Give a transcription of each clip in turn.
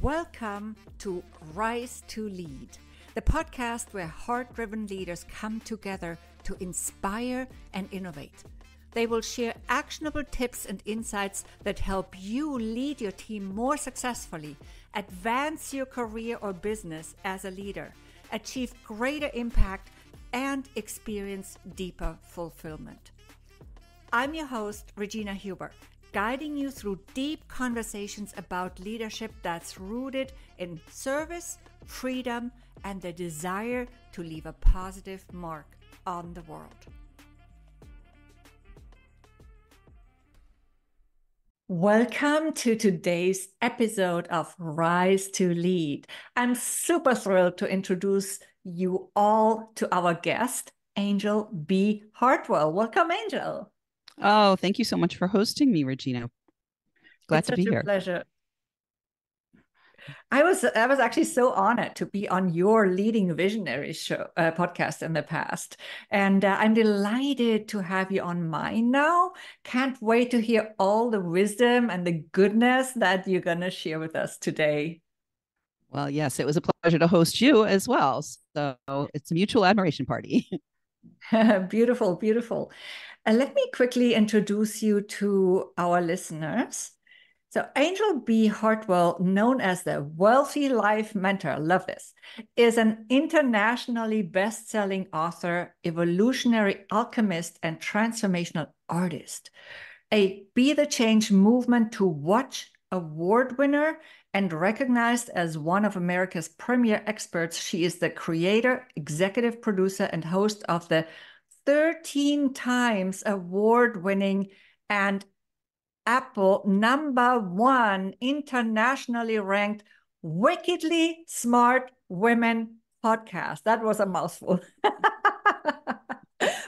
Welcome to Rise to Lead, the podcast where heart driven leaders come together to inspire and innovate. They will share actionable tips and insights that help you lead your team more successfully, advance your career or business as a leader, achieve greater impact, and experience deeper fulfillment. I'm your host, Regina Huber guiding you through deep conversations about leadership that's rooted in service, freedom, and the desire to leave a positive mark on the world. Welcome to today's episode of Rise to Lead. I'm super thrilled to introduce you all to our guest, Anjel B. Hartwell. Welcome, Anjel. Oh, thank you so much for hosting me, Regina. Glad it's to be here. Pleasure. I was I was actually so honored to be on your leading visionary show uh, podcast in the past, and uh, I'm delighted to have you on mine now. Can't wait to hear all the wisdom and the goodness that you're gonna share with us today. Well, yes, it was a pleasure to host you as well. So it's a mutual admiration party. beautiful, beautiful. Uh, let me quickly introduce you to our listeners. So, Anjel B. Hartwell, known as the Wealthy Life Mentor, love this, is an internationally best selling author, evolutionary alchemist, and transformational artist. A Be the Change Movement to Watch award winner and recognized as one of America's premier experts. She is the creator, executive producer, and host of the 13 times award winning and Apple number one internationally ranked Wickedly Smart Women podcast. That was a mouthful.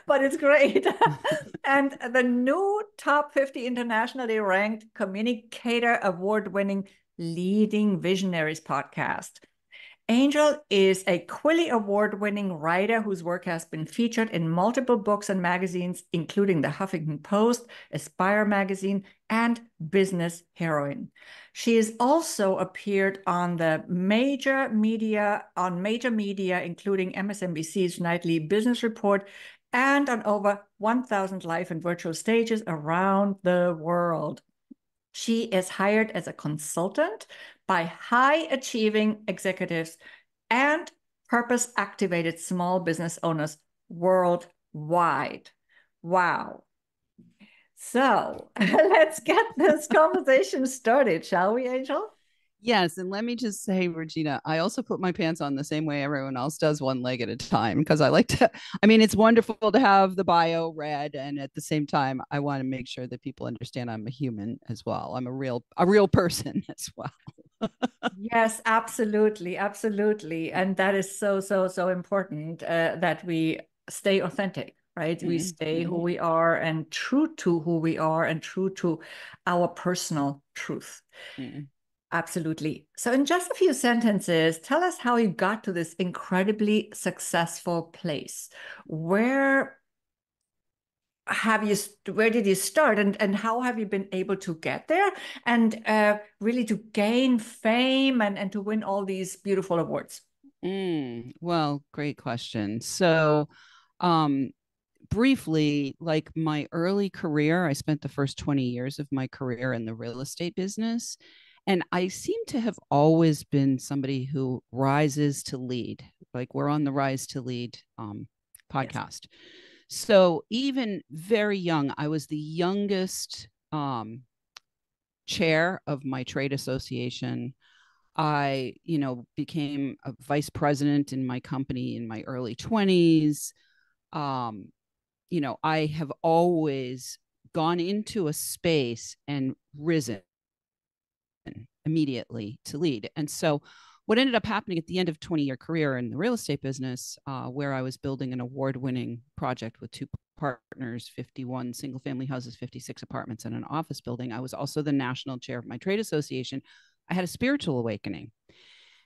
but it's great. and the new top 50 internationally ranked communicator award winning leading visionaries podcast. Anjel is a Quilly Award winning writer whose work has been featured in multiple books and magazines, including the Huffington Post, Aspire magazine, and Business Heroine. She has also appeared on the major media, on major media, including MSNBC's nightly business report, and on over 1,000 live and virtual stages around the world. She is hired as a consultant by high achieving executives and purpose activated small business owners worldwide. Wow. So let's get this conversation started, shall we, Anjel? Yes. And let me just say, Regina, I also put my pants on the same way everyone else does, one leg at a time, because I like to. I mean, it's wonderful to have the bio read. And at the same time, I want to make sure that people understand I'm a human as well. I'm a real, a real person as well. Yes, absolutely. Absolutely. And that is so, so, so important uh, that we stay authentic right? Mm-hmm. We stay who mm-hmm. we are and true to who we are and true to our personal truth. Mm-hmm. Absolutely. So, in just a few sentences, tell us how you got to this incredibly successful place. Where have you where did you start and and how have you been able to get there and uh, really to gain fame and and to win all these beautiful awards mm, well great question so um briefly like my early career i spent the first 20 years of my career in the real estate business and I seem to have always been somebody who rises to lead. Like we're on the Rise to Lead um, podcast. Yes. So even very young, I was the youngest um, chair of my trade association. I, you know, became a vice president in my company in my early 20s. Um, you know, I have always gone into a space and risen immediately to lead. And so, what ended up happening at the end of 20 year career in the real estate business, uh, where I was building an award winning project with two partners 51 single family houses, 56 apartments, and an office building. I was also the national chair of my trade association. I had a spiritual awakening.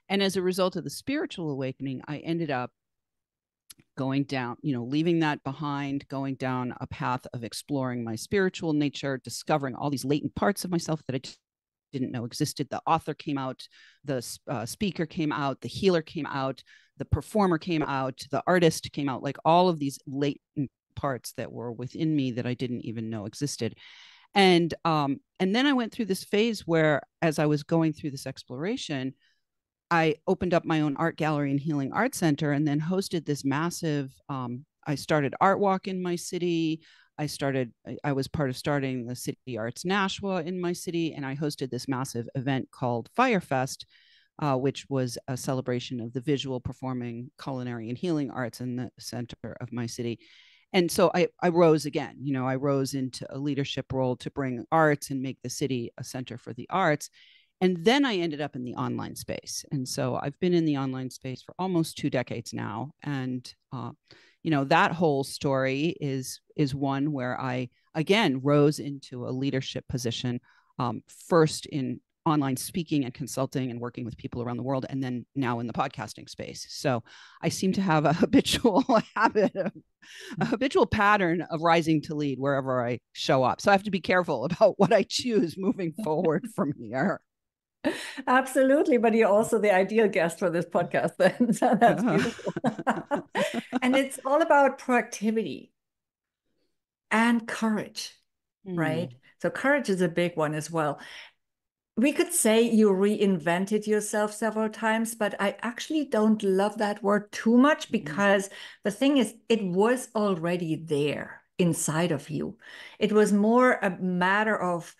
And as a result of the spiritual awakening, I ended up going down, you know, leaving that behind, going down a path of exploring my spiritual nature, discovering all these latent parts of myself that I didn't know existed. The author came out, the uh, speaker came out, the healer came out, the performer came out, the artist came out, like all of these latent parts that were within me that I didn't even know existed. And um, and then I went through this phase where, as I was going through this exploration, I opened up my own art gallery and healing art center, and then hosted this massive. Um, I started art walk in my city. I started, I was part of starting the City Arts Nashua in my city, and I hosted this massive event called Firefest, uh, which was a celebration of the visual, performing, culinary, and healing arts in the center of my city. And so I, I rose again, you know, I rose into a leadership role to bring arts and make the city a center for the arts. And then I ended up in the online space. And so I've been in the online space for almost two decades now. And, uh, you know that whole story is is one where i again rose into a leadership position um, first in online speaking and consulting and working with people around the world and then now in the podcasting space so i seem to have a habitual habit of, a habitual pattern of rising to lead wherever i show up so i have to be careful about what i choose moving forward from here Absolutely, but you're also the ideal guest for this podcast then. So that's beautiful. and it's all about proactivity and courage, mm. right? So courage is a big one as well. We could say you reinvented yourself several times, but I actually don't love that word too much hmm. because mm. the thing is, it was already there inside of you. It was more a matter of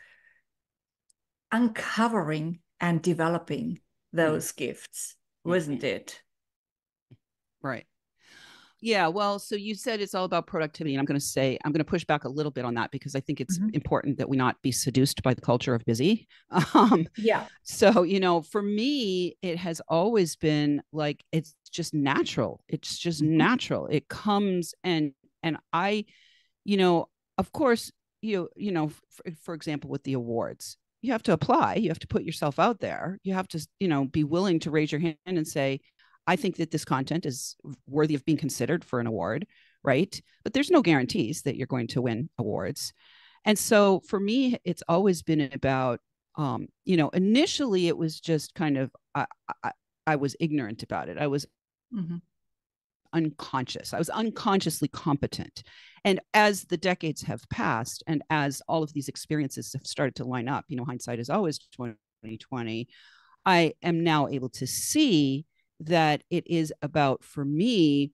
uncovering and developing hmm. those mm-hmm. gifts, wasn't it? Right. Yeah, well, so you said it's all about productivity, and I'm going to say I'm going to push back a little bit on that because I think it's mm-hmm. important that we not be seduced by the culture of busy. Um, yeah. So you know, for me, it has always been like it's just natural. It's just mm-hmm. natural. It comes and and I, you know, of course, you you know, for, for example, with the awards, you have to apply you have to put yourself out there you have to you know be willing to raise your hand and say i think that this content is worthy of being considered for an award right but there's no guarantees that you're going to win awards and so for me it's always been about um, you know initially it was just kind of i, I, I was ignorant about it i was mm-hmm unconscious. I was unconsciously competent. And as the decades have passed and as all of these experiences have started to line up, you know, hindsight is always 2020, I am now able to see that it is about for me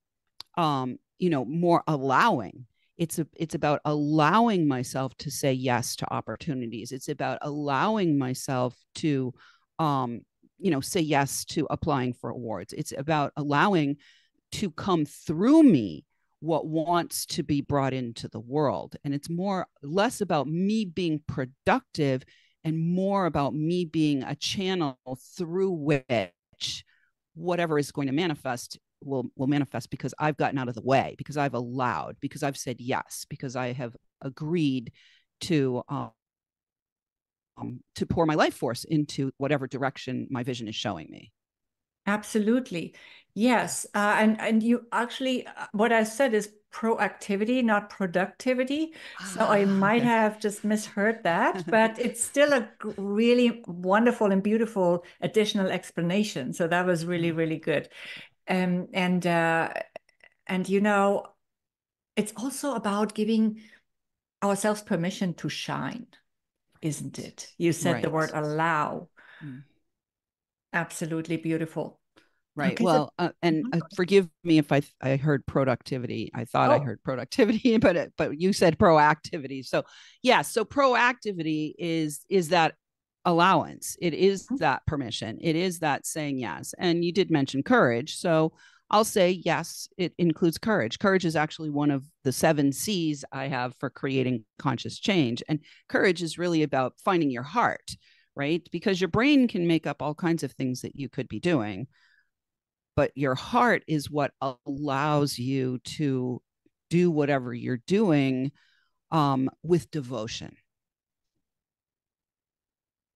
um, you know, more allowing. It's a, it's about allowing myself to say yes to opportunities. It's about allowing myself to um, you know, say yes to applying for awards. It's about allowing to come through me what wants to be brought into the world and it's more less about me being productive and more about me being a channel through which whatever is going to manifest will will manifest because I've gotten out of the way because I've allowed because I've said yes because I have agreed to um, to pour my life force into whatever direction my vision is showing me Absolutely. Yes. Uh, and, and you actually, uh, what I said is proactivity, not productivity. So I ah, might have just misheard that, but it's still a really wonderful and beautiful additional explanation. So that was really, mm. really good. Um, and, uh, and, you know, it's also about giving ourselves permission to shine, isn't it? You said right. the word allow. Mm. Absolutely beautiful. Right. Okay, well, so- uh, and uh, forgive me if I I heard productivity. I thought oh. I heard productivity, but it, but you said proactivity. So yeah, so proactivity is is that allowance. It is mm-hmm. that permission. It is that saying yes. And you did mention courage. So I'll say yes, it includes courage. Courage is actually one of the seven C's I have for creating conscious change. And courage is really about finding your heart right? Because your brain can make up all kinds of things that you could be doing, but your heart is what allows you to do whatever you're doing um, with devotion.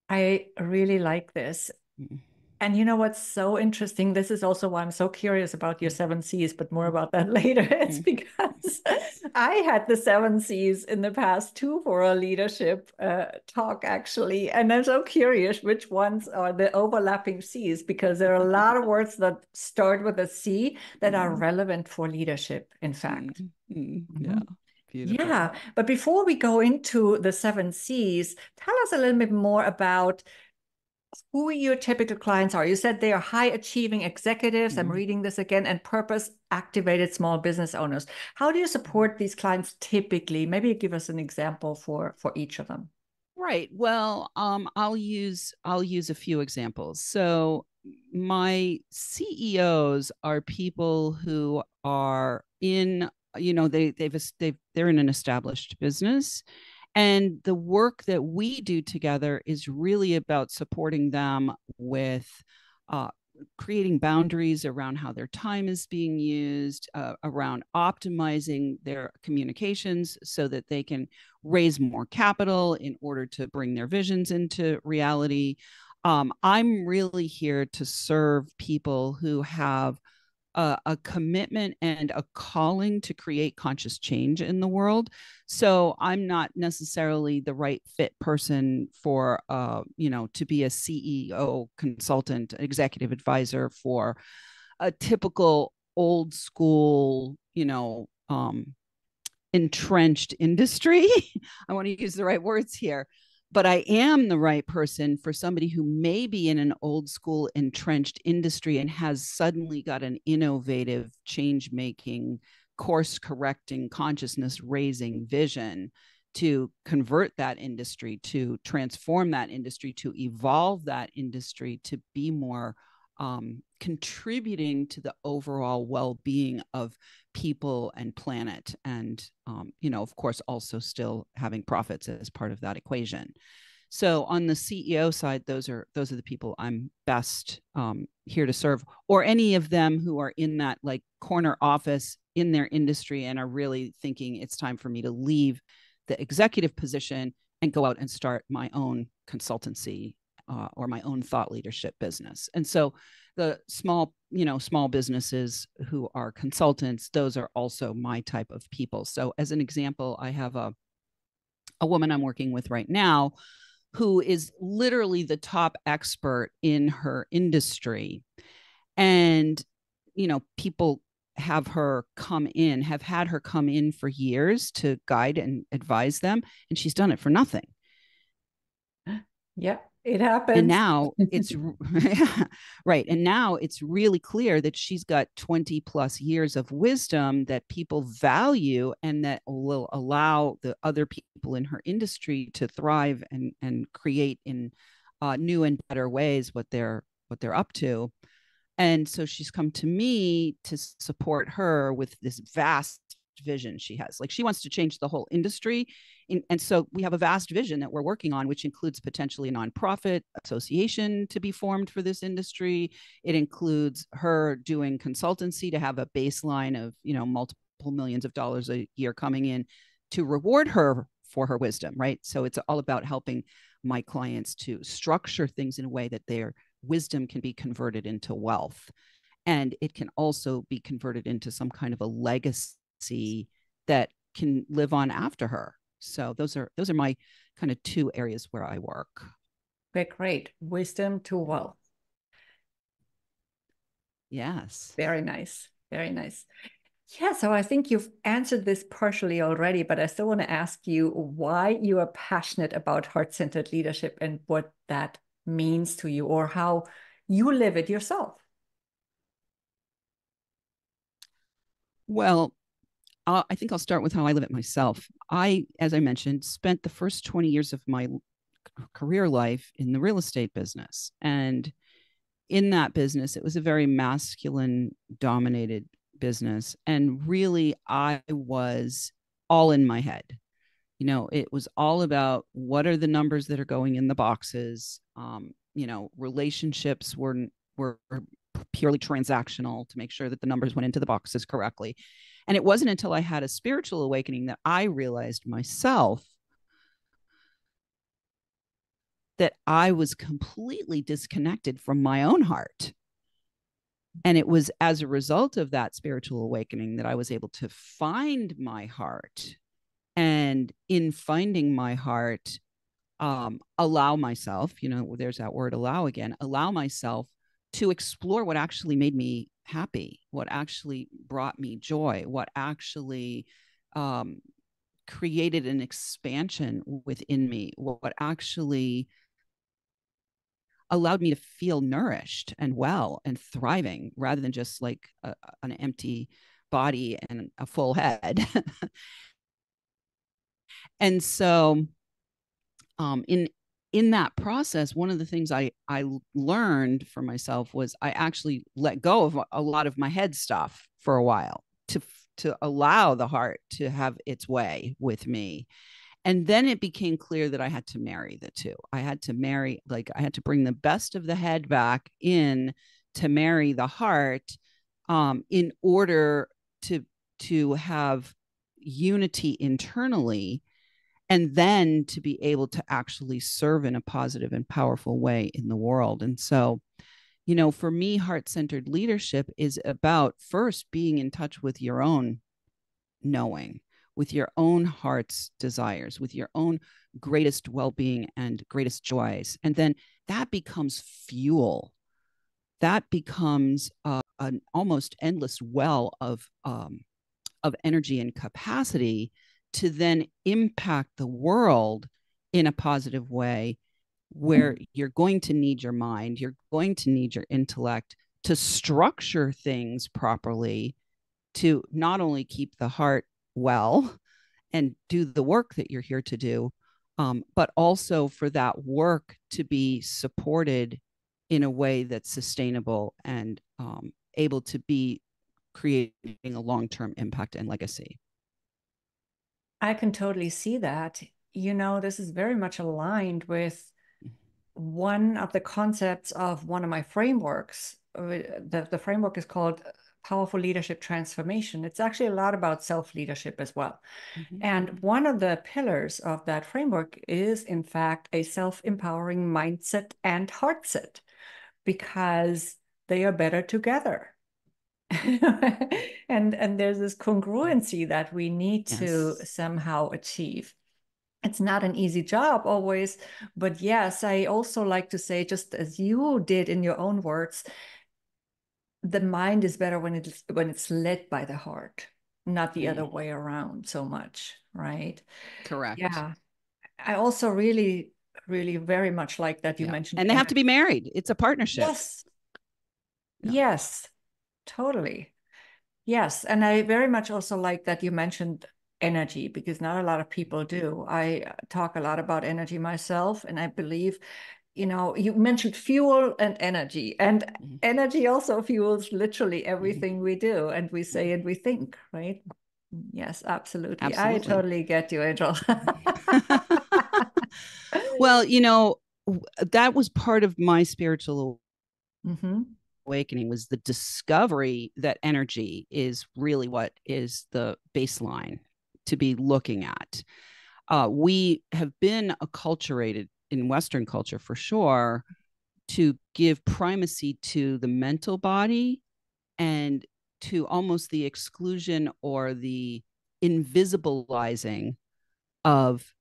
I really like this. Mm-hmm. And you know what's so interesting? This is also why I'm so curious about your seven C's, but more about that later. It's mm. because I had the seven C's in the past too for a leadership uh, talk, actually. And I'm so curious which ones are the overlapping C's because there are a lot of words that start with a C that are mm-hmm. relevant for leadership, in fact. Mm-hmm. Yeah. Beautiful. Yeah. But before we go into the seven C's, tell us a little bit more about who your typical clients are. You said they are high achieving executives. Mm-hmm. I'm reading this again and purpose activated small business owners. How do you support these clients typically? Maybe give us an example for for each of them. Right. Well, um, I'll use I'll use a few examples. So my CEOs are people who are in you know they they've they've they're in an established business and the work that we do together is really about supporting them with uh, creating boundaries around how their time is being used, uh, around optimizing their communications so that they can raise more capital in order to bring their visions into reality. Um, I'm really here to serve people who have a, a, commitment and a calling to create conscious change in the world. So I'm not necessarily the right fit person for, uh, you know, to be a CEO, consultant, executive advisor for a typical old school, you know, um, entrenched industry. I want to use the right words here but I am the right person for somebody who may be in an old school entrenched industry and has suddenly got an innovative, change making, course correcting, consciousness raising vision to convert that industry, to transform that industry, to evolve that industry to be more um, contributing to the overall well-being of people and planet and um, you know of course also still having profits as part of that equation so on the ceo side those are those are the people i'm best um, here to serve or any of them who are in that like corner office in their industry and are really thinking it's time for me to leave the executive position and go out and start my own consultancy uh, or my own thought leadership business. And so the small, you know, small businesses who are consultants, those are also my type of people. So as an example, I have a a woman I'm working with right now who is literally the top expert in her industry. And you know, people have her come in, have had her come in for years to guide and advise them, and she's done it for nothing. Yeah. It happens. And now it's right. And now it's really clear that she's got 20 plus years of wisdom that people value and that will allow the other people in her industry to thrive and, and create in uh, new and better ways what they're what they're up to. And so she's come to me to support her with this vast vision she has. Like she wants to change the whole industry. In, and so we have a vast vision that we're working on, which includes potentially a nonprofit association to be formed for this industry. It includes her doing consultancy to have a baseline of, you know, multiple millions of dollars a year coming in to reward her for her wisdom, right? So it's all about helping my clients to structure things in a way that their wisdom can be converted into wealth and it can also be converted into some kind of a legacy that can live on after her. So those are those are my kind of two areas where I work. Okay, great. Wisdom to wealth. Yes. Very nice. Very nice. Yeah, so I think you've answered this partially already, but I still want to ask you why you are passionate about heart centered leadership and what that means to you or how you live it yourself. Well, I think I'll start with how I live it myself. I, as I mentioned, spent the first 20 years of my career life in the real estate business. And in that business, it was a very masculine dominated business. And really, I was all in my head. You know, it was all about what are the numbers that are going in the boxes. Um, you know, relationships were were purely transactional to make sure that the numbers went into the boxes correctly. And it wasn't until I had a spiritual awakening that I realized myself that I was completely disconnected from my own heart. And it was as a result of that spiritual awakening that I was able to find my heart. And in finding my heart, um, allow myself, you know, there's that word allow again, allow myself to explore what actually made me happy, what actually brought me joy, what actually um, created an expansion within me, what actually allowed me to feel nourished and well and thriving rather than just like a, an empty body and a full head. and so um, in in that process one of the things i i learned for myself was i actually let go of a lot of my head stuff for a while to to allow the heart to have its way with me. And then it became clear that i had to marry the two. I had to marry like i had to bring the best of the head back in to marry the heart um, in order to to have unity internally and then to be able to actually serve in a positive and powerful way in the world. And so you know for me heart-centered leadership is about first being in touch with your own knowing with your own heart's desires with your own greatest well-being and greatest joys. And then that becomes fuel. That becomes uh, an almost endless well of um, of energy and capacity to then impact the world in a positive way where mm-hmm. you're going to need your mind, you're going to need your intellect to structure things properly to not only keep the heart well and do the work that you're here to do, um, but also for that work to be supported in a way that's sustainable and um, able to be creating a long term impact and legacy. I can totally see that. You know, this is very much aligned with one of the concepts of one of my frameworks. Uh, the, the framework is called Powerful Leadership Transformation. It's actually a lot about self leadership as well. Mm-hmm. And one of the pillars of that framework is, in fact, a self empowering mindset and heart set because they are better together. and and there's this congruency that we need yes. to somehow achieve. It's not an easy job always but yes i also like to say just as you did in your own words the mind is better when it's when it's led by the heart not the mm. other way around so much right? Correct. Yeah. I also really really very much like that you yeah. mentioned and they have to be married. It's a partnership. Yes. Yes Totally. Yes. And I very much also like that you mentioned energy because not a lot of people do. I uh, talk a lot about energy myself, and I believe, you know, you mentioned fuel and energy, and mm-hmm. energy also fuels literally mm-hmm. everything mm-hmm. we do and we say and we think, right? Yes, absolutely. absolutely. I totally get you, Anjel. well, you know, that was part of my spiritual mm-hmm awakening was the discovery that energy is really what is the baseline to be looking at. Uh, we have been acculturated in Western culture for sure to give primacy to the mental body and to almost the exclusion or the invisibilizing of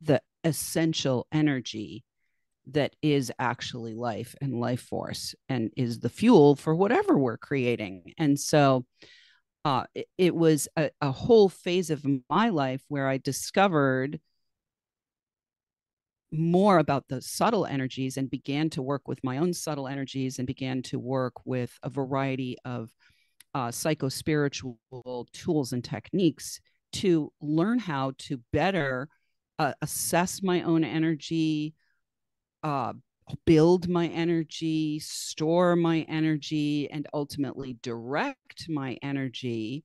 the essential energy that is actually life and life force and is the fuel for whatever we're creating. And so uh, it, it was a, a whole phase of my life where I discovered more about the subtle energies and began to work with my own subtle energies and began to work with a variety of uh, psycho spiritual tools and techniques to learn how to better uh, assess my own energy, uh, build my energy, store my energy, and ultimately direct my energy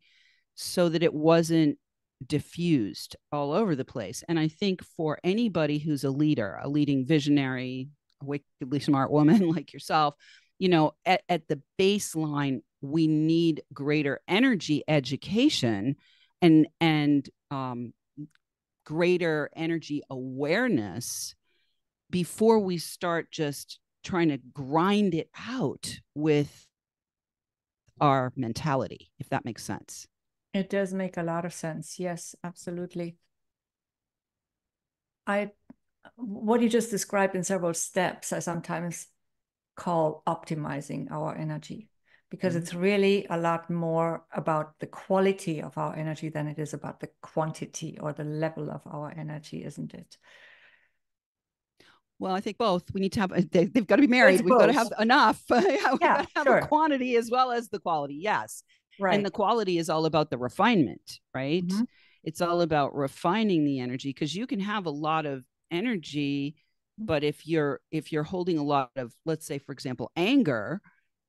so that it wasn't diffused all over the place. And I think for anybody who's a leader, a leading visionary, a wickedly smart woman like yourself, you know, at, at the baseline, we need greater energy education and and um, greater energy awareness before we start just trying to grind it out with our mentality, if that makes sense. It does make a lot of sense. Yes, absolutely. I what you just described in several steps, I sometimes call optimizing our energy because mm-hmm. it's really a lot more about the quality of our energy than it is about the quantity or the level of our energy, isn't it? Well, I think both. We need to have they, have got to be married. It's We've both. got to have enough. We've yeah, got to have sure. the quantity as well as the quality. Yes. Right. And the quality is all about the refinement, right? Mm-hmm. It's all about refining the energy because you can have a lot of energy, but if you're if you're holding a lot of let's say for example anger,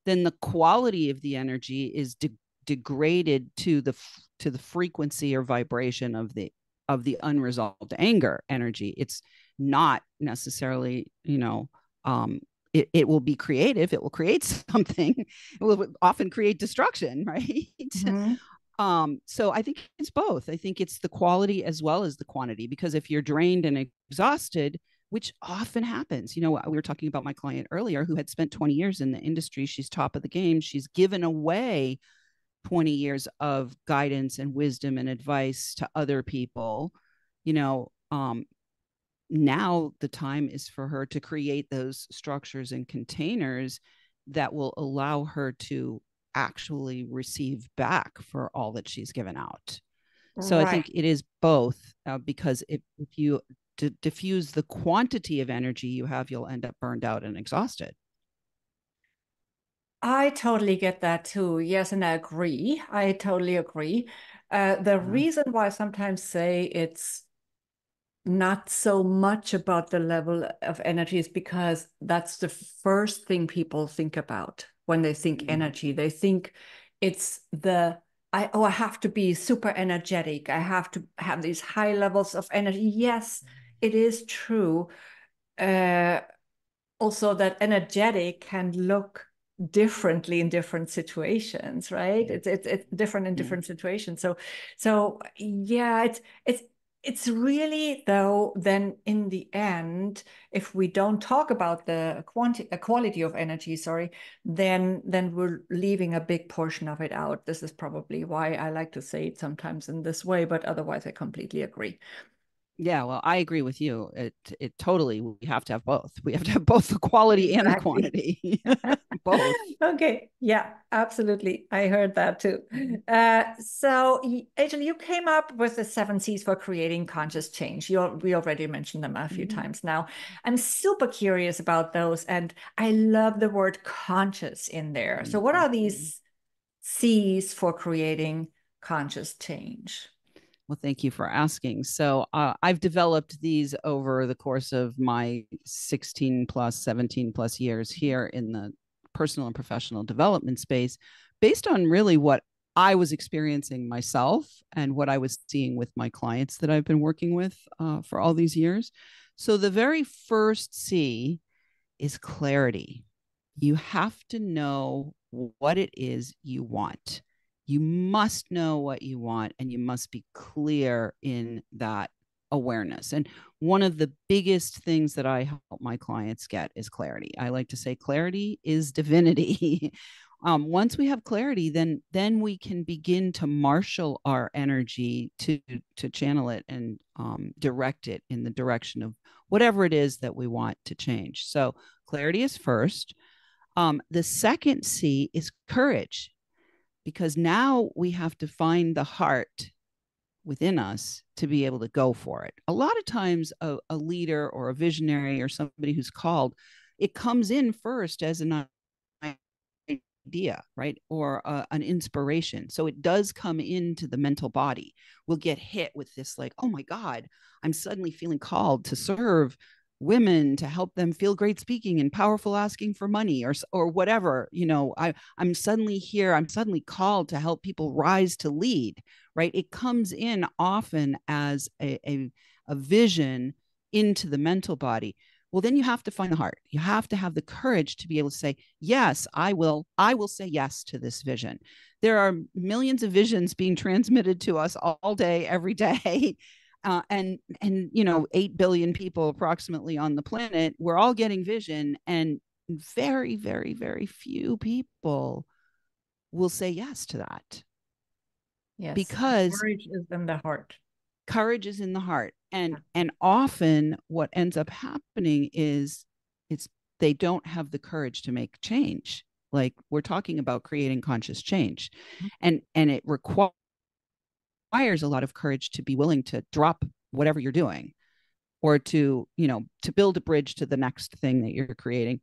then the quality of the energy is de- degraded to the to the frequency or vibration of the of the unresolved anger energy. It's not necessarily, you know, um, it, it will be creative. It will create something. It will often create destruction, right? Mm-hmm. Um, so I think it's both. I think it's the quality as well as the quantity, because if you're drained and exhausted, which often happens, you know, we were talking about my client earlier who had spent 20 years in the industry. She's top of the game. She's given away 20 years of guidance and wisdom and advice to other people, you know, um, now the time is for her to create those structures and containers that will allow her to actually receive back for all that she's given out. So right. I think it is both uh, because if, if you d- diffuse the quantity of energy you have, you'll end up burned out and exhausted. I totally get that too. Yes, and I agree. I totally agree. Uh, the mm-hmm. reason why I sometimes say it's not so much about the level of energy is because that's the first thing people think about when they think mm-hmm. energy. They think it's the I oh I have to be super energetic. I have to have these high levels of energy. Yes, it is true. Uh, also, that energetic can look differently in different situations right it's it's, it's different in different yeah. situations so so yeah it's it's it's really though then in the end if we don't talk about the quantity uh, quality of energy sorry then then we're leaving a big portion of it out. This is probably why i like to say it sometimes in this way but otherwise i completely agree yeah, well, I agree with you. It it totally we have to have both. We have to have both the quality exactly. and the quantity. both. Okay. Yeah, absolutely. I heard that too. Uh, so, Anjel, you came up with the seven C's for creating conscious change. You we already mentioned them a few mm-hmm. times now. I'm super curious about those, and I love the word conscious in there. So, what are these mm-hmm. C's for creating conscious change? Well, thank you for asking. So, uh, I've developed these over the course of my 16 plus, 17 plus years here in the personal and professional development space based on really what I was experiencing myself and what I was seeing with my clients that I've been working with uh, for all these years. So, the very first C is clarity. You have to know what it is you want you must know what you want and you must be clear in that awareness. And one of the biggest things that I help my clients get is clarity. I like to say clarity is divinity. um, once we have clarity, then then we can begin to marshal our energy to to channel it and um, direct it in the direction of whatever it is that we want to change. So clarity is first. Um, the second C is courage because now we have to find the heart within us to be able to go for it. A lot of times, a, a leader or a visionary or somebody who's called, it comes in first as an idea, right? Or uh, an inspiration. So it does come into the mental body. We'll get hit with this, like, oh my God, I'm suddenly feeling called to serve women to help them feel great speaking and powerful asking for money or or whatever you know i i'm suddenly here i'm suddenly called to help people rise to lead right? It comes in often as a, a, a vision into the mental body. Well then you have to find the heart. You have to have the courage to be able to say yes i will i will say yes to this vision. There are millions of visions being transmitted to us all day every day uh, and and you know 8 billion people approximately on the planet we're all getting vision and very very very few people will say yes to that yes because courage is in the heart courage is in the heart and yeah. and often what ends up happening is it's they don't have the courage to make change like we're talking about creating conscious change mm-hmm. and and it requires requires a lot of courage to be willing to drop whatever you're doing or to you know to build a bridge to the next thing that you're creating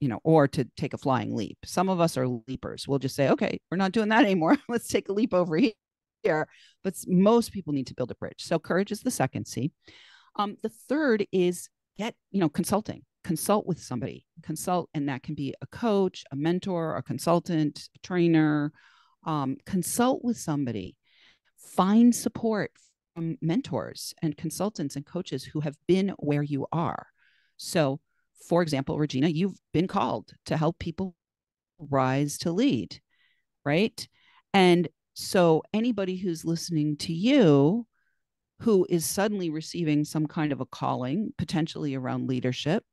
you know or to take a flying leap. Some of us are leapers. We'll just say okay we're not doing that anymore. Let's take a leap over here. But most people need to build a bridge. So courage is the second c. Um, the third is get you know consulting. Consult with somebody. Consult and that can be a coach a mentor a consultant a trainer. Um, consult with somebody find support from mentors and consultants and coaches who have been where you are. So, for example, Regina, you've been called to help people rise to lead, right? And so, anybody who's listening to you who is suddenly receiving some kind of a calling, potentially around leadership,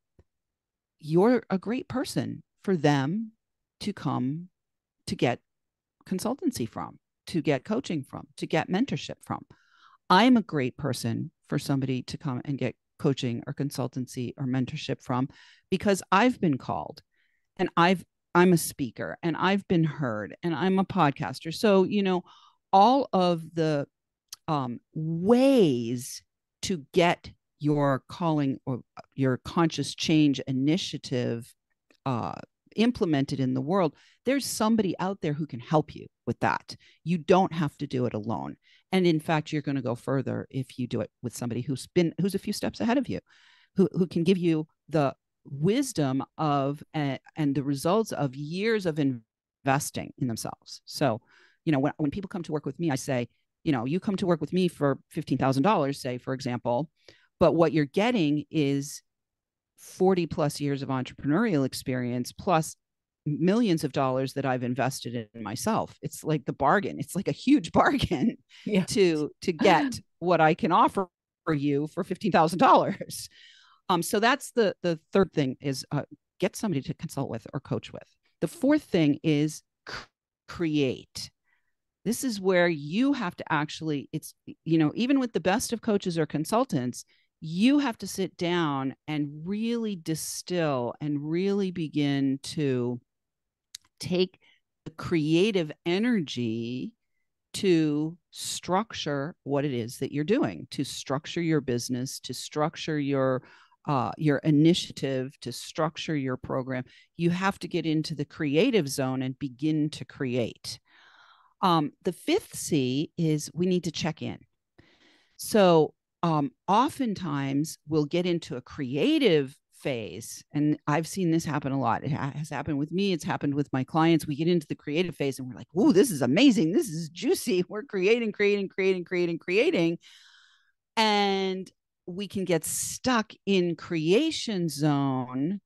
you're a great person for them to come to get consultancy from to get coaching from, to get mentorship from. I'm a great person for somebody to come and get coaching or consultancy or mentorship from because I've been called and I've I'm a speaker and I've been heard and I'm a podcaster. So, you know, all of the um, ways to get your calling or your conscious change initiative uh, implemented in the world, there's somebody out there who can help you with that. You don't have to do it alone. And in fact, you're going to go further if you do it with somebody who's been who's a few steps ahead of you, who who can give you the wisdom of uh, and the results of years of investing in themselves. So, you know, when when people come to work with me, I say, you know, you come to work with me for $15,000, say for example, but what you're getting is 40 plus years of entrepreneurial experience plus millions of dollars that I've invested in myself. It's like the bargain. It's like a huge bargain yeah. to to get what I can offer for you for fifteen thousand dollars. Um, so that's the the third thing is uh, get somebody to consult with or coach with. The fourth thing is c- create. This is where you have to actually. It's you know even with the best of coaches or consultants, you have to sit down and really distill and really begin to take the creative energy to structure what it is that you're doing to structure your business to structure your uh, your initiative to structure your program. You have to get into the creative zone and begin to create. Um, the fifth c is we need to check in. So um, oftentimes we'll get into a creative phase and i've seen this happen a lot it ha- has happened with me it's happened with my clients we get into the creative phase and we're like oh this is amazing this is juicy we're creating creating creating creating creating and we can get stuck in creation zone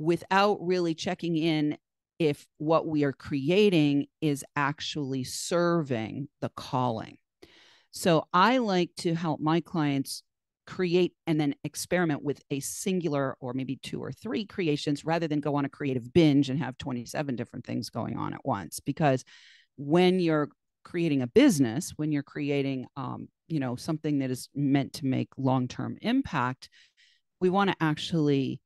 without really checking in if what we are creating is actually serving the calling. So I like to help my clients create and then experiment with a singular or maybe two or three creations rather than go on a creative binge and have 27 different things going on at once. Because when you're creating a business, when you're creating, um, you know, something that is meant to make long-term impact, we want to actually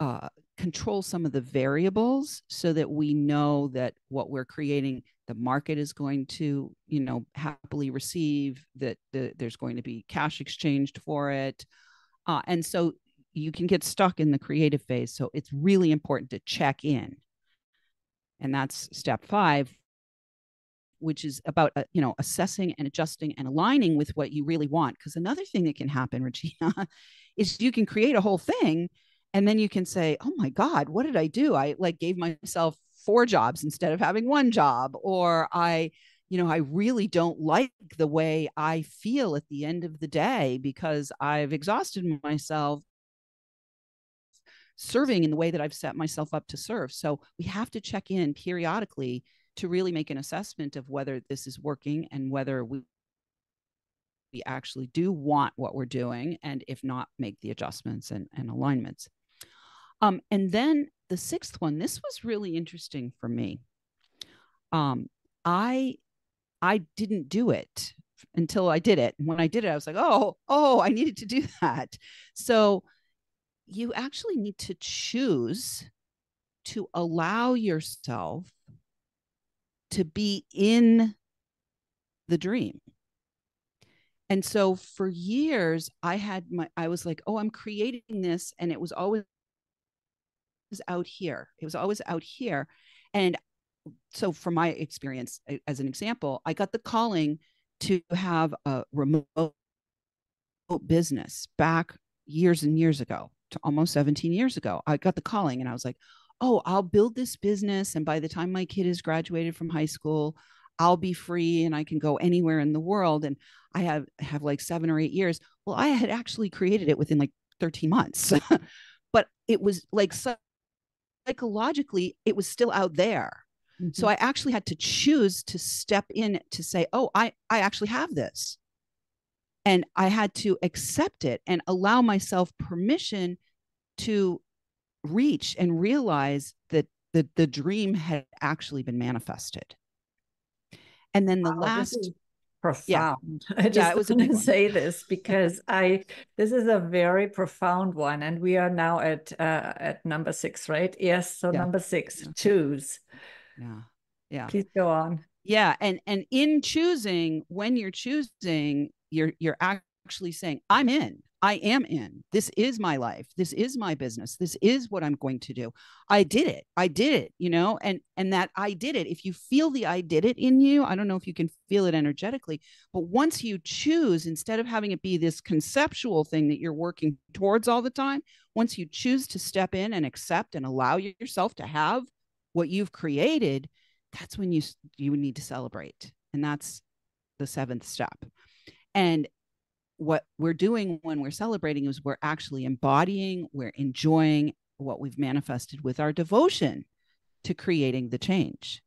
uh, control some of the variables so that we know that what we're creating the market is going to you know happily receive that the, there's going to be cash exchanged for it. Uh, and so you can get stuck in the creative phase so it's really important to check in. And that's step five which is about uh, you know assessing and adjusting and aligning with what you really want. Because another thing that can happen regina is you can create a whole thing and then you can say oh my god what did i do? I like gave myself four jobs instead of having one job or i you know i really don't like the way i feel at the end of the day because i've exhausted myself serving in the way that i've set myself up to serve. So we have to check in periodically to really make an assessment of whether this is working and whether we we actually do want what we're doing and if not make the adjustments and, and alignments um, and then the sixth one this was really interesting for me um, i i didn't do it until i did it when i did it i was like oh oh i needed to do that so you actually need to choose to allow yourself to be in the dream. And so for years, I had my, I was like, oh, I'm creating this. And it was always out here. It was always out here. And so, from my experience, as an example, I got the calling to have a remote business back years and years ago, to almost 17 years ago. I got the calling and I was like, oh, I'll build this business. And by the time my kid is graduated from high school, I'll be free and I can go anywhere in the world. And I have have like seven or eight years. Well, I had actually created it within like 13 months, but it was like psychologically, it was still out there. Mm-hmm. So I actually had to choose to step in to say, oh, I, I actually have this. And I had to accept it and allow myself permission to reach and realize that the, the dream had actually been manifested. And then the wow, last profound. Yeah. I just yeah, was want to say this because I this is a very profound one, and we are now at uh, at number six, right? Yes. So yeah. number six, yeah. choose. Yeah. Yeah. Please go on. Yeah, and and in choosing, when you're choosing, you're you're actually saying, "I'm in. I am in. This is my life. This is my business. This is what I'm going to do. I did it. I did it, you know, and and that I did it. If you feel the I did it in you, I don't know if you can feel it energetically, but once you choose instead of having it be this conceptual thing that you're working towards all the time, once you choose to step in and accept and allow yourself to have what you've created, that's when you you need to celebrate. And that's the seventh step. And what we're doing when we're celebrating is we're actually embodying, we're enjoying what we've manifested with our devotion to creating the change.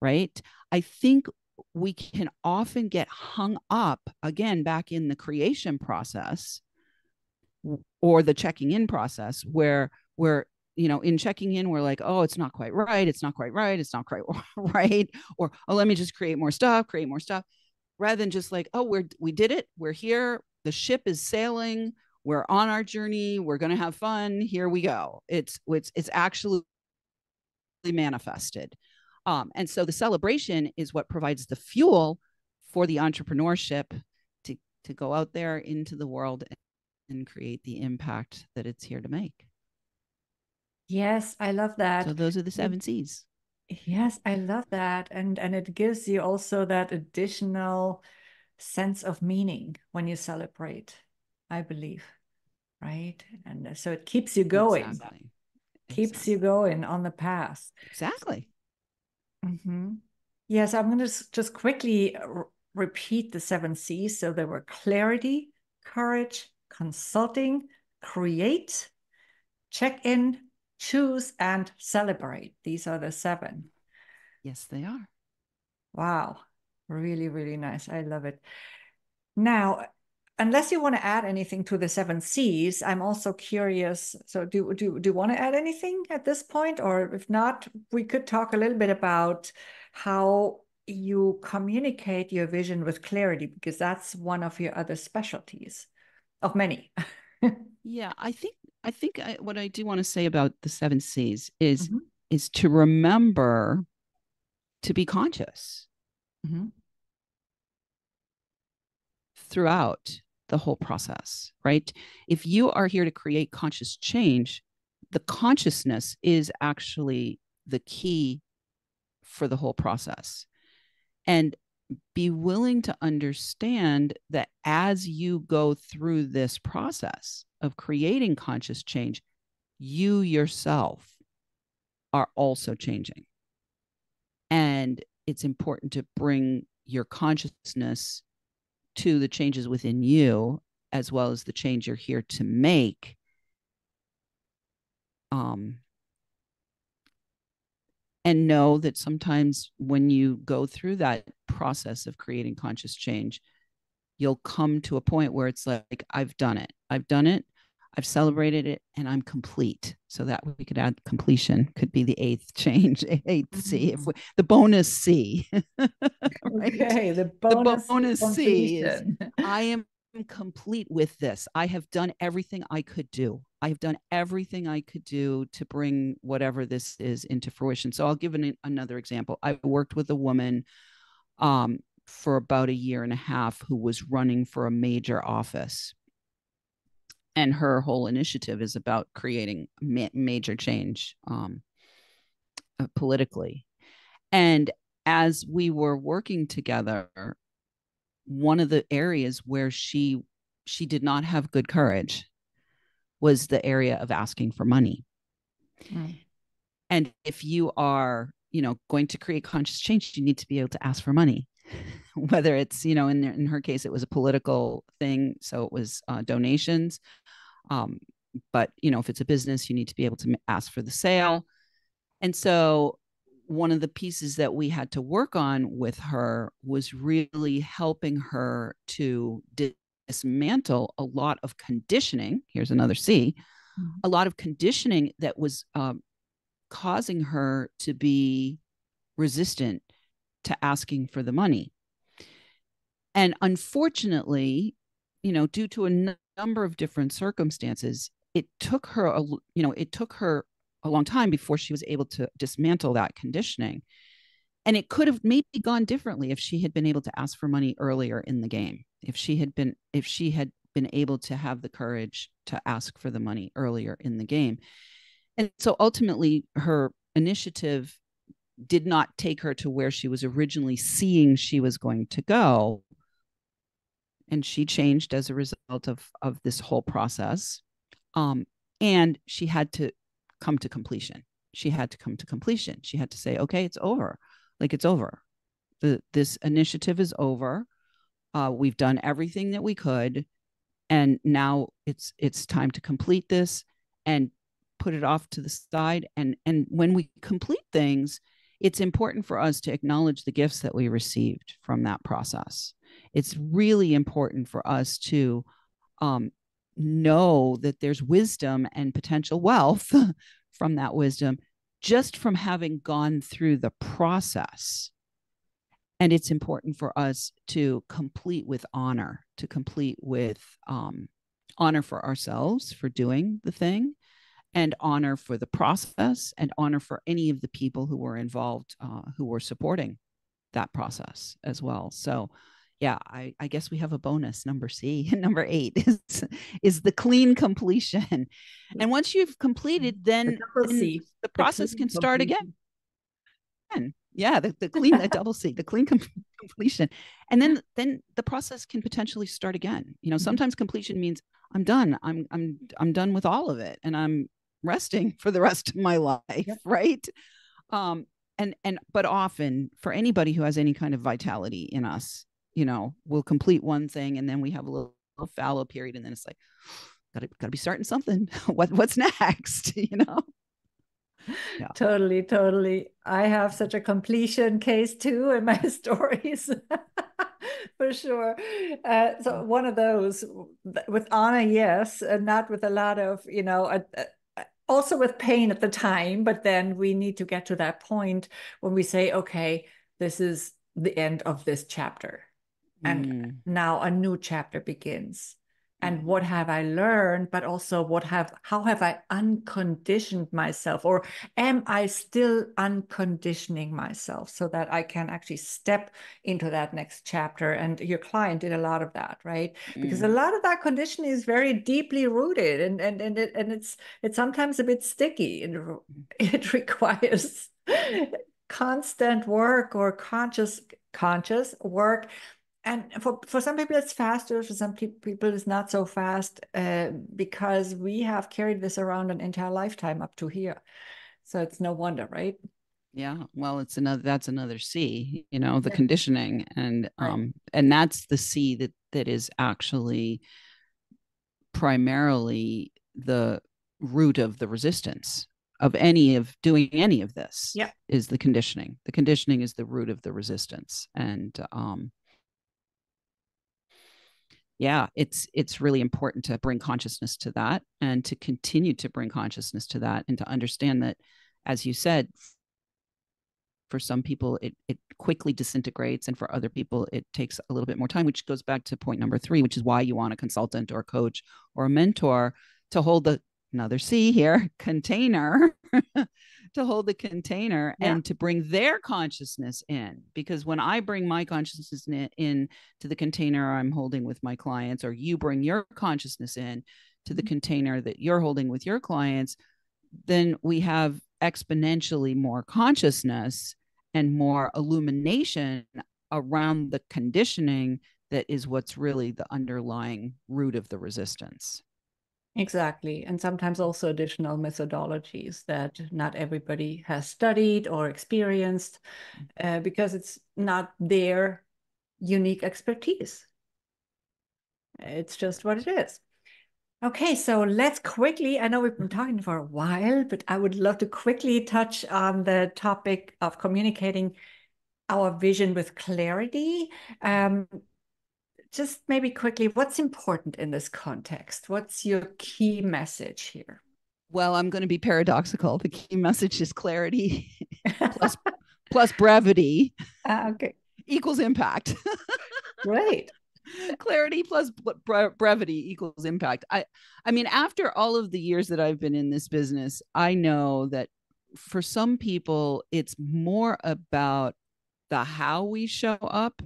Right. I think we can often get hung up again back in the creation process or the checking in process where we're you know in checking in we're like oh it's not quite right it's not quite right it's not quite right or oh let me just create more stuff create more stuff rather than just like, oh, we're we did it, we're here, the ship is sailing, we're on our journey, we're going to have fun, here we go. It's it's it's actually manifested. Um, and so the celebration is what provides the fuel for the entrepreneurship to to go out there into the world and create the impact that it's here to make. Yes, I love that. So those are the seven C's. Yes, I love that. And and it gives you also that additional sense of meaning when you celebrate, I believe. Right. And uh, so it keeps you going. Exactly. Keeps exactly. you going on the path. Exactly. Mm-hmm. Yes, I'm going to just quickly repeat the seven C's. So there were clarity, courage, consulting, create, check in, choose and celebrate. These are the seven. Yes, they are. Wow. Really, really nice. I love it. Now, unless you want to add anything to the seven C's, I'm also curious. So, do do do you want to add anything at this point, or if not, we could talk a little bit about how you communicate your vision with clarity, because that's one of your other specialties, of many. yeah, I think I think I, what I do want to say about the seven C's is mm-hmm. is to remember to be conscious mm-hmm. throughout the whole process, right? If you are here to create conscious change, the consciousness is actually the key for the whole process. And be willing to understand that as you go through this process of creating conscious change, you yourself are also changing. And it's important to bring your consciousness to the changes within you as well as the change you're here to make um, and know that sometimes when you go through that process of creating conscious change you'll come to a point where it's like i've done it i've done it i've celebrated it and i'm complete so that we could add completion could be the eighth change 8th mm-hmm. c if mm-hmm. we, the bonus c right? okay the bonus, the bonus c is i am complete with this i have done everything i could do i have done everything i could do to bring whatever this is into fruition so i'll give an, another example i worked with a woman um, for about a year and a half who was running for a major office. And her whole initiative is about creating ma- major change um, uh, politically. And as we were working together, one of the areas where she she did not have good courage was the area of asking for money. Mm. And if you are, you know, going to create conscious change, you need to be able to ask for money. whether it's you know in in her case it was a political thing so it was uh, donations um, but you know if it's a business you need to be able to ask for the sale and so one of the pieces that we had to work on with her was really helping her to dismantle a lot of conditioning here's another c mm-hmm. a lot of conditioning that was um, causing her to be resistant to asking for the money. And unfortunately, you know, due to a n- number of different circumstances, it took her, a, you know, it took her a long time before she was able to dismantle that conditioning. And it could have maybe gone differently if she had been able to ask for money earlier in the game. If she had been, if she had been able to have the courage to ask for the money earlier in the game. And so ultimately, her initiative did not take her to where she was originally seeing she was going to go. And she changed as a result of of this whole process. Um, and she had to come to completion. She had to come to completion. She had to say okay it's over. Like it's over. The, this initiative is over uh, we've done everything that we could and now it's it's time to complete this and put it off to the side and and when we complete things it's important for us to acknowledge the gifts that we received from that process. It's really important for us to um, know that there's wisdom and potential wealth from that wisdom just from having gone through the process. And it's important for us to complete with honor, to complete with um, honor for ourselves for doing the thing, and honor for the process and honor for any of the people who were involved uh, who were supporting that process as well. So yeah I, I guess we have a bonus number c and number eight is is the clean completion. And once you've completed then, then the process the can start completion. again yeah the, the clean the double c the clean com- completion. And then then the process can potentially start again. You know mm-hmm. sometimes completion means i'm done. I'm i'm i'm done with all of it and i'm resting for the rest of my life yep. right? Um and and but often for anybody who has any kind of vitality in us you know we'll complete one thing and then we have a little, little fallow period and then it's like gotta gotta be starting something. What what's next? You know yeah. totally totally i have such a completion case too in my stories for sure uh, so one of those with honor yes and not with a lot of you know a, a, also with pain at the time, but then we need to get to that point when we say, okay, this is the end of this chapter. And mm. now a new chapter begins and what have i learned but also what have how have i unconditioned myself or am i still unconditioning myself so that i can actually step into that next chapter and your client did a lot of that right mm. because a mm. lot of that conditioning is very deeply rooted and and and, it, and it's it's sometimes a bit sticky and mm. it requires constant work or conscious conscious work and for, for some people it's faster for some people it's not so fast uh, because we have carried this around an entire lifetime up to here. So it's no wonder right? Yeah well it's another that's another c you know the conditioning and right. um and that's the c that that is actually primarily the root of the resistance of any of doing any of this yeah. is the conditioning. The conditioning is the root of the resistance and um yeah, it's it's really important to bring consciousness to that and to continue to bring consciousness to that and to understand that, as you said, for some people it it quickly disintegrates and for other people it takes a little bit more time which goes back to point number 3 which is why you want a consultant or a coach or a mentor to hold the another C here container to hold the container yeah. and to bring their consciousness in because when i bring my consciousness in, in, to the container i'm holding with my clients or you bring your consciousness in to the mm-hmm. container that you're holding with your clients then we have exponentially more consciousness and more illumination around the conditioning that is what's really the underlying root of the resistance Exactly. And sometimes also additional methodologies that not everybody has studied or experienced uh, because it's not their unique expertise. It's just what it is. Okay, so let's quickly, I know we've been talking for a while, but I would love to quickly touch on the topic of communicating our vision with clarity. Um, just maybe quickly, what's important in this context? What's your key message here? Well, I'm going to be paradoxical. The key message is clarity plus, plus brevity. Uh, okay. Equals impact. right. Clarity plus bre- brevity equals impact. I, I mean, after all of the years that I've been in this business, I know that for some people, it's more about the how we show up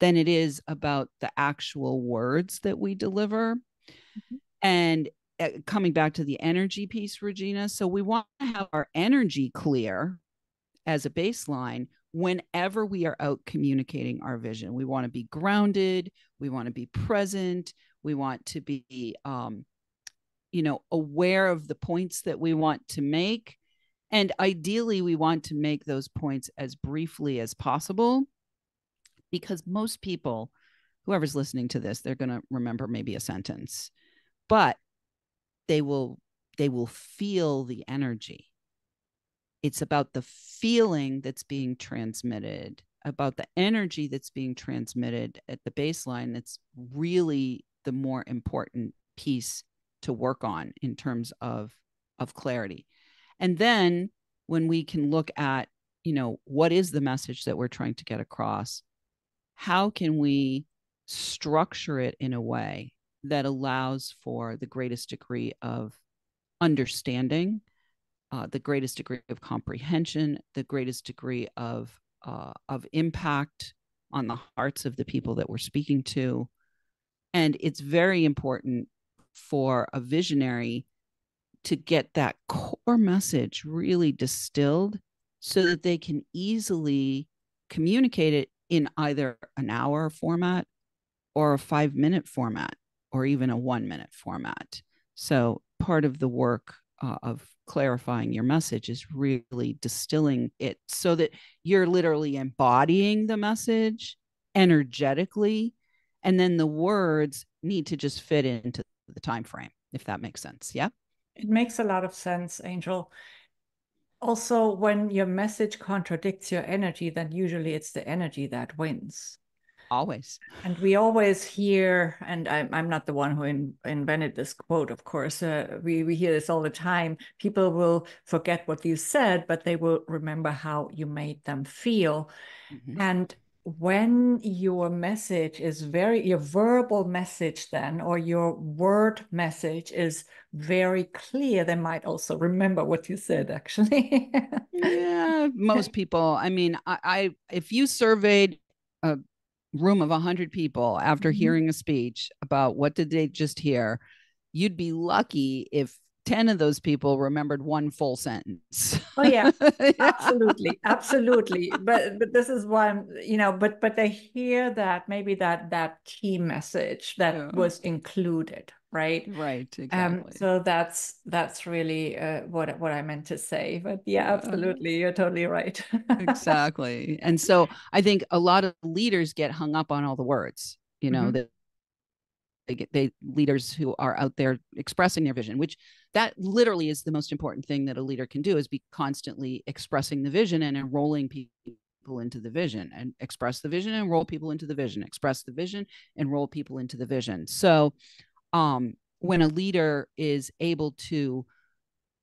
than it is about the actual words that we deliver. Mm-hmm. And uh, coming back to the energy piece, Regina, so we want to have our energy clear as a baseline whenever we are out communicating our vision. We want to be grounded, we want to be present, we want to be um, you know, aware of the points that we want to make. And ideally, we want to make those points as briefly as possible because most people, whoever's listening to this, they're going to remember maybe a sentence, but they will they will feel the energy. It's about the feeling that's being transmitted, about the energy that's being transmitted at the baseline. That's really the more important piece to work on in terms of of clarity. And then when we can look at, you know, what is the message that we're trying to get across? How can we structure it in a way that allows for the greatest degree of understanding, uh, the greatest degree of comprehension, the greatest degree of uh, of impact on the hearts of the people that we're speaking to, and it's very important for a visionary to get that core message really distilled so that they can easily communicate it in either an hour format or a five minute format or even a one minute format. So, part of the work uh, of clarifying your message is really distilling it so that you're literally embodying the message energetically and then the words need to just fit into the time frame if that makes sense. Yeah? It makes a lot of sense Anjel also when your message contradicts your energy then usually it's the energy that wins. Always. And we always hear and i'm, I'm not the one who in, invented this quote of course uh, we, we hear this all the time. People will forget what you said but they will remember how you made them feel. Mm-hmm. and when your message is very your verbal message then or your word message is very clear they might also remember what you said actually yeah most people i mean I, I, if you surveyed a room of 100 people after mm-hmm. hearing a speech about what did they just hear you'd be lucky if 10 of those people remembered one full sentence. Oh yeah, absolutely. Absolutely. But but this is why I'm, you know, but but they hear that maybe that that key message that yeah. was included, right? Right, um, exactly. Um, so that's that's really uh, what what I meant to say. But yeah, absolutely. You're totally right. exactly. And so I think a lot of leaders get hung up on all the words, you know, mm-hmm. that they they leaders who are out there expressing their vision which that literally is the most important thing that a leader can do is be constantly expressing the vision and enrolling people into the vision and express the vision, and enroll people into the vision, express the vision, and enroll people into the vision. So, um, when a leader is able to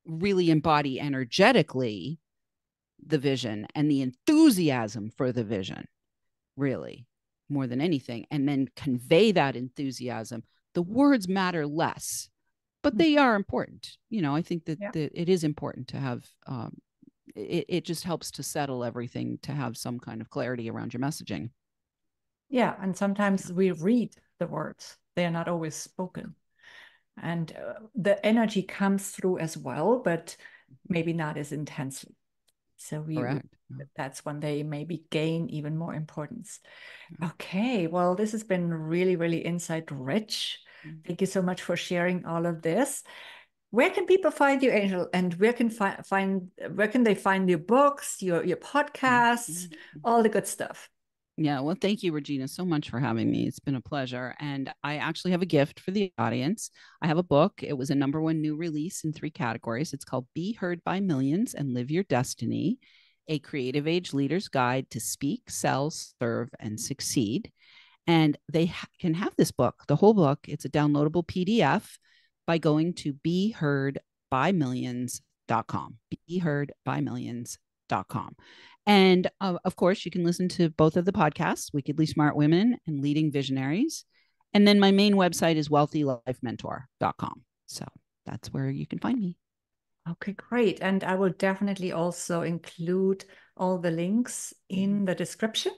really embody energetically the vision and the enthusiasm for the vision, really more than anything, and then convey that enthusiasm, the words matter less, but they are important. You know, I think that, yeah. that it is important to have, um, it, it just helps to settle everything to have some kind of clarity around your messaging. Yeah. And sometimes we read the words, they are not always spoken. And uh, the energy comes through as well, but maybe not as intensely. So we Correct. that's when they maybe gain even more importance. Okay, well, this has been really, really insight rich. Thank you so much for sharing all of this. Where can people find you, Anjel? And where can fi- find where can they find your books, your your podcasts, mm-hmm. all the good stuff? Yeah, well, thank you, Regina, so much for having me. It's been a pleasure. And I actually have a gift for the audience. I have a book. It was a number one new release in three categories. It's called Be Heard by Millions and Live Your Destiny A Creative Age Leader's Guide to Speak, Sell, Serve, and Succeed. And they ha- can have this book, the whole book. It's a downloadable PDF by going to BeHeardByMillions.com. BeHeardByMillions.com. And uh, of course, you can listen to both of the podcasts, Wickedly Smart Women and Leading Visionaries. And then my main website is wealthylifementor.com. So that's where you can find me. Okay, great. And I will definitely also include all the links in mm-hmm. the description.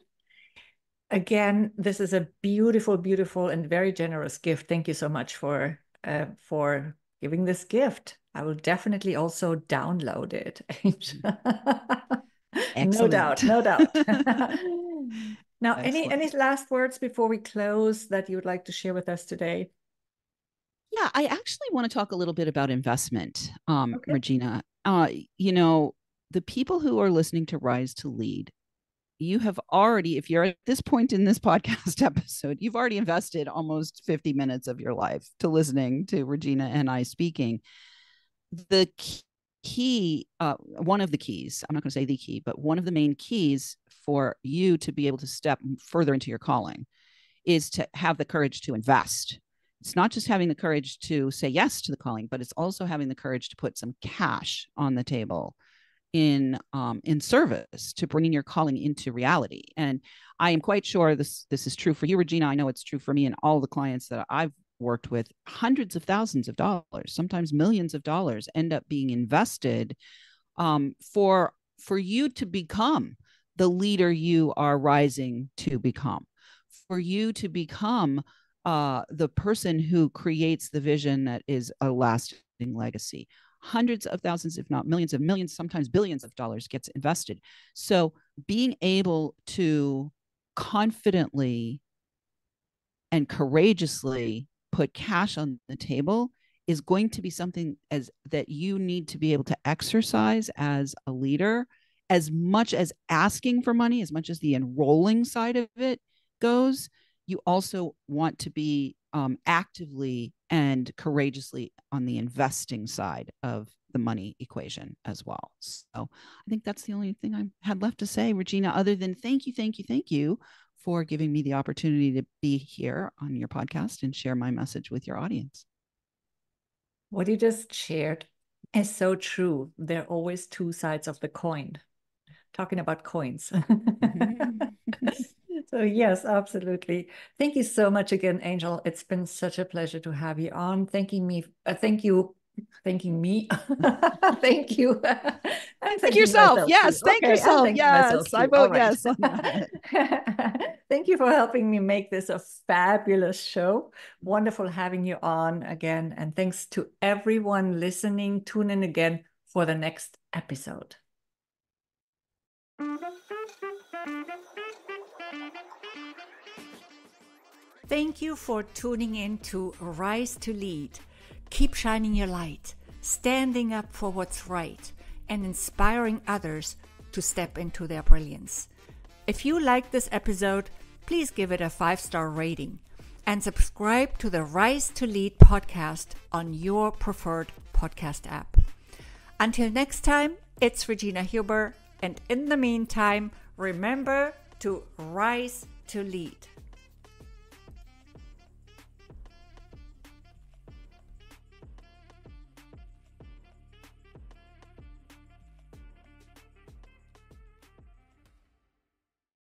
Again, this is a beautiful, beautiful, and very generous gift. Thank you so much for uh, for giving this gift. I will definitely also download it. no doubt, no doubt. now, Excellent. any any last words before we close that you would like to share with us today? Yeah, I actually want to talk a little bit about investment, um, okay. Regina. Uh, you know, the people who are listening to Rise to Lead, you have already, if you're at this point in this podcast episode, you've already invested almost 50 minutes of your life to listening to Regina and I speaking. The key uh, one of the keys i'm not going to say the key but one of the main keys for you to be able to step further into your calling is to have the courage to invest it's not just having the courage to say yes to the calling but it's also having the courage to put some cash on the table in um, in service to bringing your calling into reality and i am quite sure this this is true for you regina. I know it's true for me and all the clients that i've worked with. Hundreds of thousands of dollars sometimes millions of dollars end up being invested um, for for you to become the leader you are rising to become for you to become uh, the person who creates the vision that is a lasting legacy hundreds of thousands if not millions of millions sometimes billions of dollars gets invested. So being able to confidently and courageously put cash on the table is going to be something as that you need to be able to exercise as a leader. As much as asking for money as much as the enrolling side of it goes you also want to be um, actively and courageously on the investing side of the money equation as well so i think that's the only thing i had left to say regina other than thank you thank you thank you for giving me the opportunity to be here on your podcast and share my message with your audience. What you just shared is so true. There are always two sides of the coin. Talking about coins. so, yes, absolutely. Thank you so much again, Anjel. It's been such a pleasure to have you on. Thanking me, uh, thank you thanking me. thank you. thank yourself. Yes. Thank okay, yourself. Yes. I vote right. yes. thank you for helping me make this a fabulous show. Wonderful having you on again. And thanks to everyone listening. Tune in again for the next episode. Thank you for tuning in to Rise to Lead Keep shining your light, standing up for what's right, and inspiring others to step into their brilliance. If you like this episode, please give it a five star rating and subscribe to the Rise to Lead podcast on your preferred podcast app. Until next time, it's Regina Huber, and in the meantime, remember to rise to lead.